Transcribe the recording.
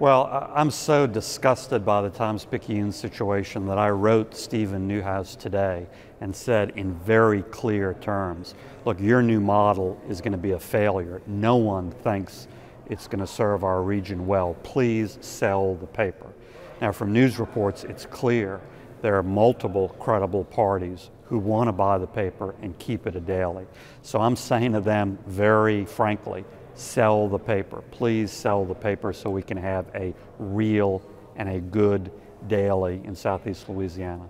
Well, I'm so disgusted by the Times Picayune situation that I wrote Steven Newhouse today and said in very clear terms look, your new model is going to be a failure. No one thinks it's going to serve our region well. Please sell the paper. Now, from news reports, it's clear there are multiple credible parties who want to buy the paper and keep it a daily. So I'm saying to them very frankly, sell the paper. Please sell the paper so we can have a real and a good daily in Southeast Louisiana.